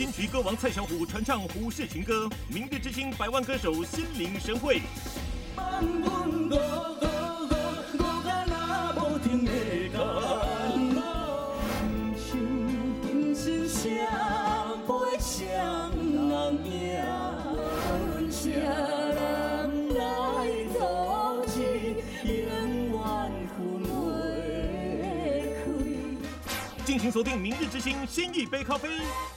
金曲歌王蔡小虎传唱《虎式情歌》，明日之星百万歌手心领神会。敬请锁定《明日之星》新一杯咖啡。